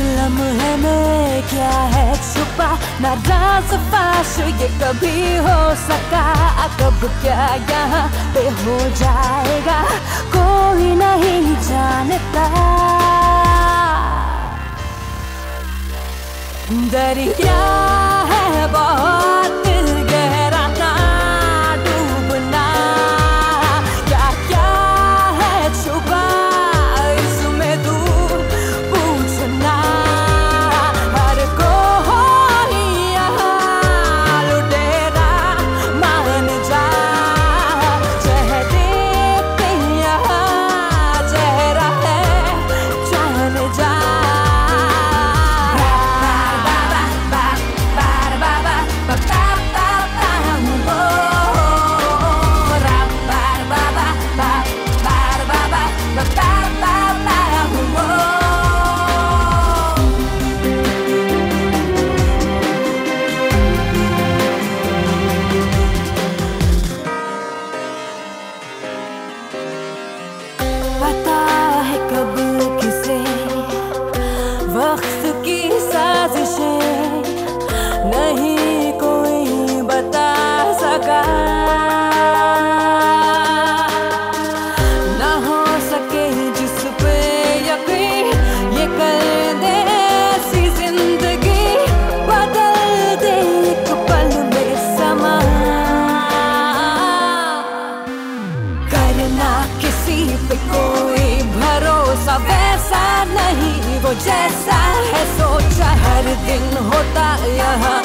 लम्हे में क्या है छुपा? ना राज फाश कभी हो सका? कब क्या यहाँ हो जाएगा? कोई नहीं जानता। दरिया है हो सके ज़िंदगी। बदल दे किसी कोई भरोसा, वैसा नहीं, वो जैसा है, सोचा हर दिन होता यहाँ।